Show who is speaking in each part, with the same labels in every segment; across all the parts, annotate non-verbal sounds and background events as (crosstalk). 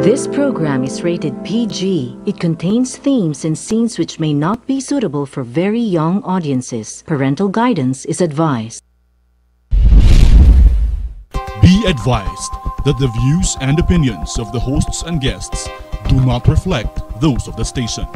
Speaker 1: This program is rated PG. It contains themes and scenes which may not be suitable for very young audiences. Parental guidance is advised.
Speaker 2: Be advised that the views and opinions of the hosts and guests do not reflect those of the station.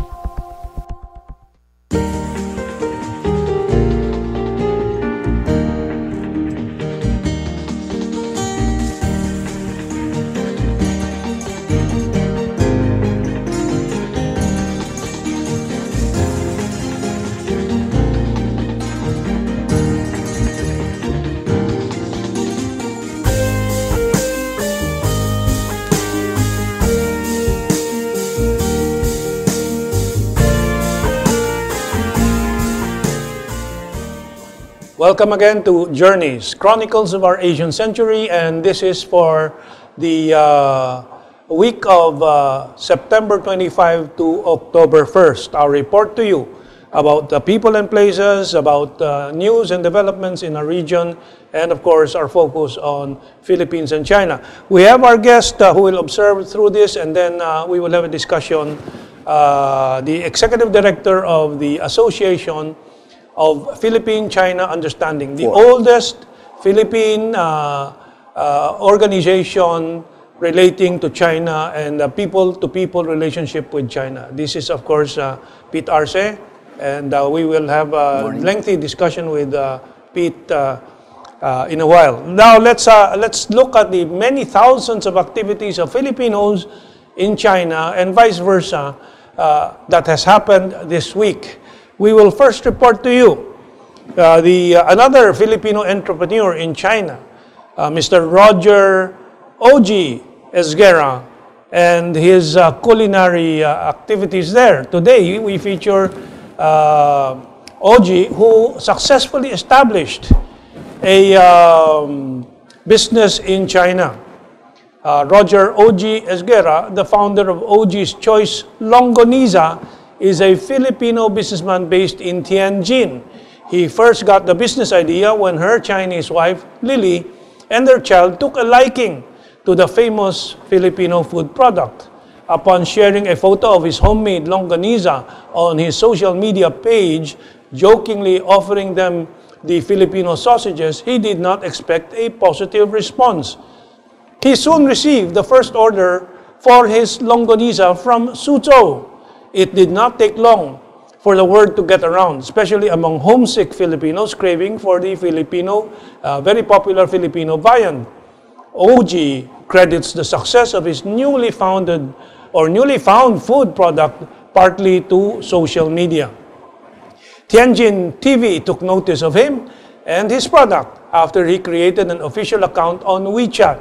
Speaker 3: Welcome again to Journeys, Chronicles of Our Asian Century, and this is for the uh, week of uh, September 25 to October 1st. I'll report to you about the people and places, about uh, news and developments in our region, and of course our focus on Philippines and China. We have our guest uh, who will observe through this, and then uh, we will have a discussion. Uh, the executive director of the Association of Philippine-China Understanding, the
Speaker 4: Four.
Speaker 3: oldest Philippine uh, uh, organization relating to China and the people-to-people relationship with China. This is, of course, uh, Pete Arce, and uh, we will have a lengthy discussion with uh, Pete uh, uh, in a while. Now, let's, uh, let's look at the many thousands of activities of Filipinos in China and vice versa uh, that has happened this week. We will first report to you uh, the uh, another Filipino entrepreneur in China, uh, Mr. Roger Oji Esguerra, and his uh, culinary uh, activities there. Today, we feature uh, Oji, who successfully established a um, business in China. Uh, Roger Oji Esguerra, the founder of Oji's Choice Longaniza, is a Filipino businessman based in Tianjin. He first got the business idea when her Chinese wife, Lily, and their child took a liking to the famous Filipino food product. Upon sharing a photo of his homemade longaniza on his social media page, jokingly offering them the Filipino sausages, he did not expect a positive response. He soon received the first order for his longaniza from Suzhou. It did not take long for the word to get around, especially among homesick Filipinos craving for the Filipino, uh, very popular Filipino viand. OG credits the success of his newly founded or newly found food product partly to social media. Tianjin TV took notice of him and his product after he created an official account on WeChat.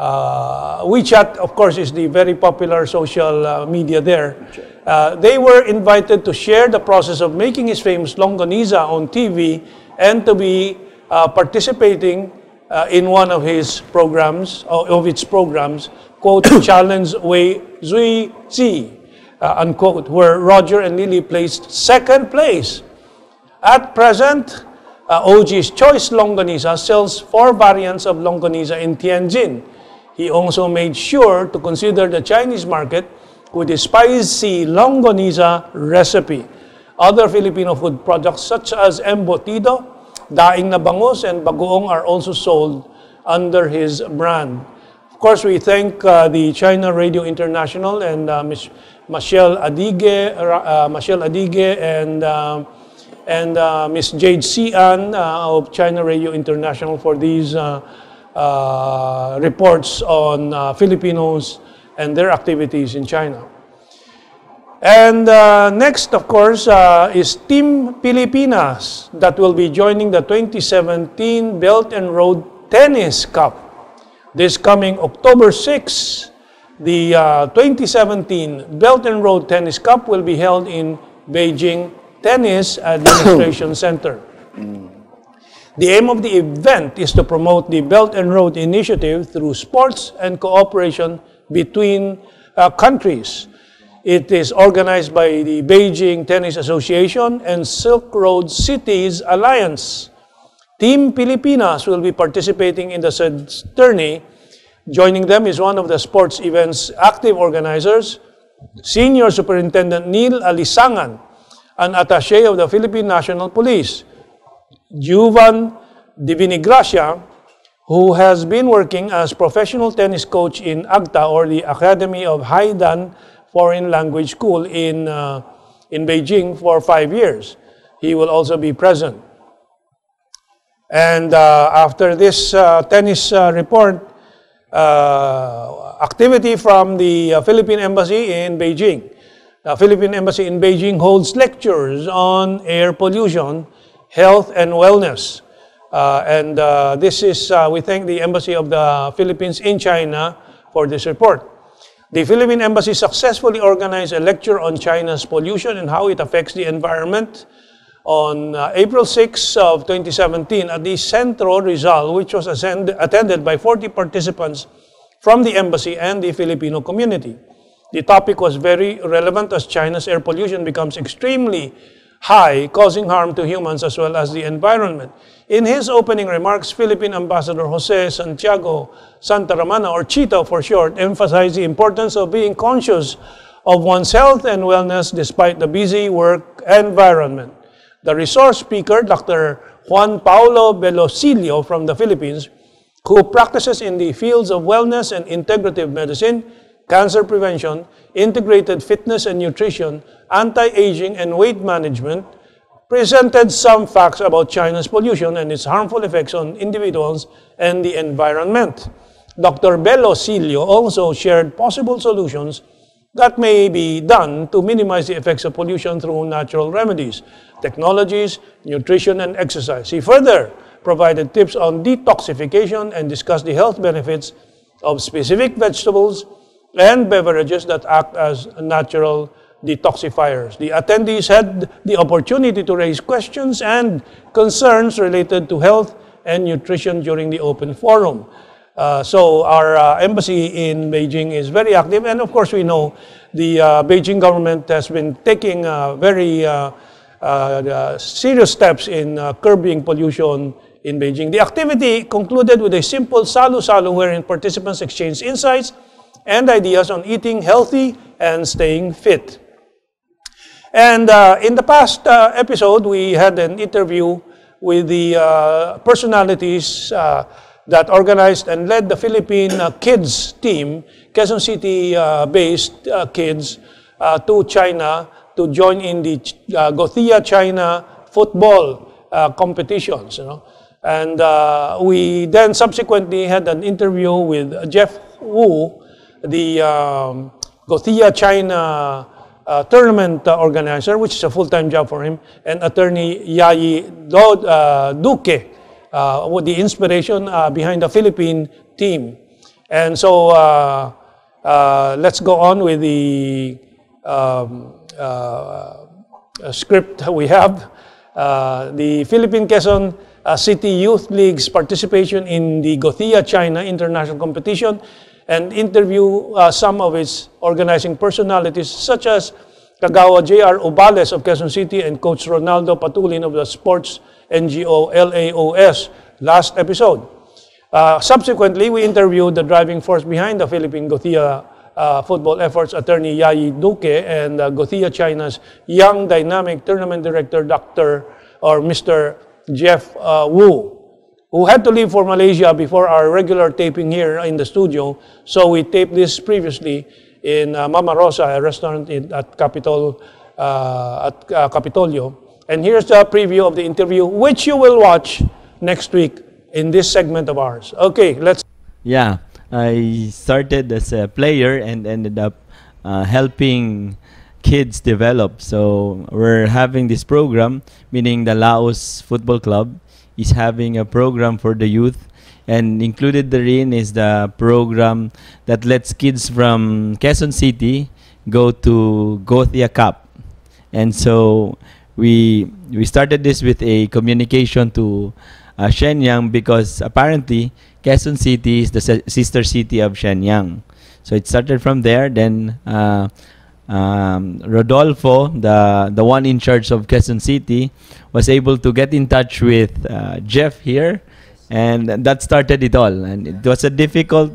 Speaker 3: Uh, WeChat, of course, is the very popular social uh, media there. Uh, they were invited to share the process of making his famous longaniza on TV and to be uh, participating uh, in one of his programs, uh, of its programs, quote, (coughs) Challenge Wei Zui Zi, unquote, where Roger and Lily placed second place. At present, uh, OG's Choice Longaniza sells four variants of longaniza in Tianjin. He also made sure to consider the Chinese market with a spicy longaniza recipe. Other Filipino food products such as embutido, daing na bangus, and bagoong are also sold under his brand. Of course, we thank uh, the China Radio International and uh. Michelle Adige, uh, Michelle Adige and um, and uh, Ms. Jade Sian uh, of China Radio International for these uh, uh, reports on uh, Filipinos and their activities in China. And uh, next, of course, uh, is Team Pilipinas that will be joining the 2017 Belt and Road Tennis Cup. This coming October 6, the uh, 2017 Belt and Road Tennis Cup will be held in Beijing Tennis (coughs) Administration Center. The aim of the event is to promote the Belt and Road Initiative through sports and cooperation between uh, countries. It is organized by the Beijing Tennis Association and Silk Road Cities Alliance. Team Pilipinas will be participating in the said tourney Joining them is one of the sports event's active organizers, Senior Superintendent Neil Alisangan, an attaché of the Philippine National Police. Juvan Divinagracia, who has been working as professional tennis coach in AGTA or the Academy of Haidian Foreign Language School in, uh, in Beijing for five years. He will also be present. And uh, after this uh, tennis uh, report, uh, activity from the uh, Philippine Embassy in Beijing. The Philippine Embassy in Beijing holds lectures on air pollution, health, and wellness. Uh, and uh, this is, uh, we thank the Embassy of the Philippines in China for this report. The Philippine Embassy successfully organized a lecture on China's pollution and how it affects the environment on uh, April 6 of 2017 at the Centro Rizal, which was ascend- attended by 40 participants from the embassy and the Filipino community. The topic was very relevant as China's air pollution becomes extremely high, causing harm to humans as well as the environment. In his opening remarks, Philippine Ambassador Jose Santiago Sta. Romana, or Chito for short, emphasized the importance of being conscious of one's health and wellness despite the busy work environment. The resource speaker, Dr. Juan Paulo Velosilio from the Philippines, who practices in the fields of wellness and integrative medicine, cancer prevention, integrated fitness and nutrition, anti-aging and weight management, presented some facts about China's pollution and its harmful effects on individuals and the environment. Dr. Velosilio also shared possible solutions that may be done to minimize the effects of pollution through natural remedies, technologies, nutrition, and exercise. He further provided tips on detoxification and discussed the health benefits of specific vegetables and beverages that act as natural detoxifiers. The attendees had the opportunity to raise questions and concerns related to health and nutrition during the open forum. Uh, so our uh, embassy in Beijing is very active, and of course we know the uh, Beijing government has been taking uh, very uh, uh, serious steps in curbing pollution in Beijing. The activity concluded with a simple salu-salu wherein participants exchanged insights and ideas on eating healthy and staying fit. And in the past episode, we had an interview with the personalities that organized and led the Philippine uh, kids team, Quezon City-based uh, uh, kids, uh, to China to join in the uh, Gothia China football uh, competitions. You know? And we then subsequently had an interview with Jeff Wu, the um, Gothia China uh, tournament organizer, which is a full-time job for him, and attorney Yayi Do, uh, Duque, uh, the inspiration uh, behind the Philippine team. And so uh, uh, let's go on with the um, script we have. the Philippine Quezon City Youth League's participation in the Gothia China International Competition and interview some of its organizing personalities such as Kagawa J.R. Obales of Quezon City and Coach Ronaldo Patulin of the Sports NGO LAOS last episode. Uh, subsequently, we interviewed the driving force behind the Philippine Gothia uh, football efforts, attorney Yayi Duque, and uh, Gothia China's young dynamic tournament director, Dr. or Mr. Jeff uh, Wu, who had to leave for Malaysia before our regular taping here in the studio. So we taped this previously in uh, Mama Rosa, a restaurant in, at Capitol, uh, at uh, Capitolio. And here's a preview of the interview, which you will watch next week in this segment of ours. Okay, let's.
Speaker 4: Yeah, I started as a player and ended up uh, helping kids develop. So we're having this program, meaning the Laos Football Club is having a program for the youth. And included therein is the program that lets kids from Quezon City go to Gothia Cup. And so we we started this with a communication to uh, Shenyang because apparently Quezon City is the sister city of Shenyang. So it started from there. Then uh, um, Rodolfo, the the one in charge of Quezon City, was able to get in touch with uh, Jeff here, and that started it all. And it was a difficult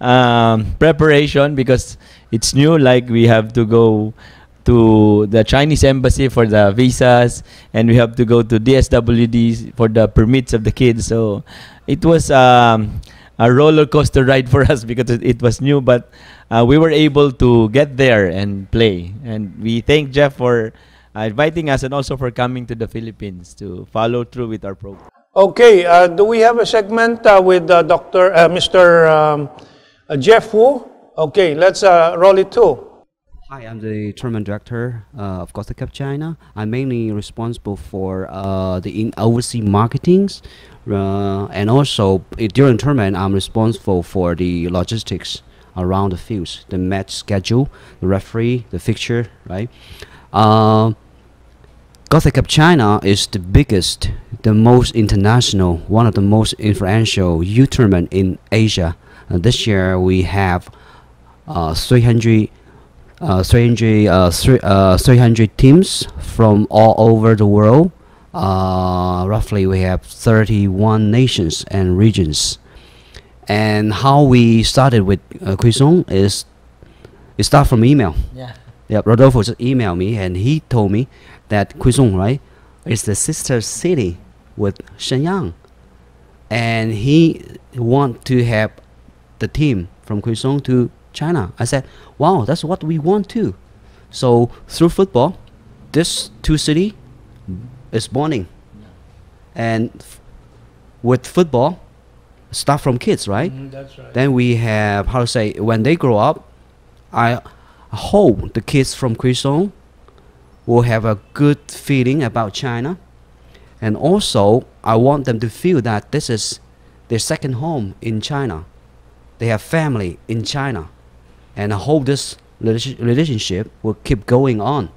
Speaker 4: um, preparation because it's new. Like we have to go to the Chinese embassy for the visas, and we have to go to DSWD for the permits of the kids. So it was um, a roller coaster ride for us (laughs) because it, it was new, but uh, we were able to get there and play. And we thank Jeff for uh, inviting us and also for coming to the Philippines to follow through with our program.
Speaker 3: Okay, uh, do we have a segment uh, with uh, Dr. Uh, Mr. Um, uh, Jeff Wu? Okay, let's uh, roll it too.
Speaker 5: Hi, I'm the tournament director uh, of Gothia Cup China. I'm mainly responsible for uh, the in overseas marketings, uh, and also during tournament, I'm responsible for the logistics around the fields, the match schedule, the referee, the fixture, right? Uh, Gothia Cup China is the biggest, the most international, one of the most influential youth tournament in Asia. Uh, this year we have uh, 300, uh, 300, uh, three, uh, 300 teams from all over the world. Uh, roughly we have 31 nations and regions. And how we started with uh, Quezon is it start from email.
Speaker 4: Yeah.
Speaker 5: Yeah, Rodolfo just emailed me and he told me that Quezon, right, is the sister city with Shenyang. And he want to have the team from Quezon to China. I said, wow, that's what we want too. So through football, this two city is bonding. And f- with football, start from kids, right?
Speaker 3: Mm-hmm, that's right.
Speaker 5: Then we have how to say when they grow up, I hope the kids from Quezon will have a good feeling about China, and also I want them to feel that this is their second home in China. They have family in China, and I hope this relationship will keep going on.